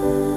Bye.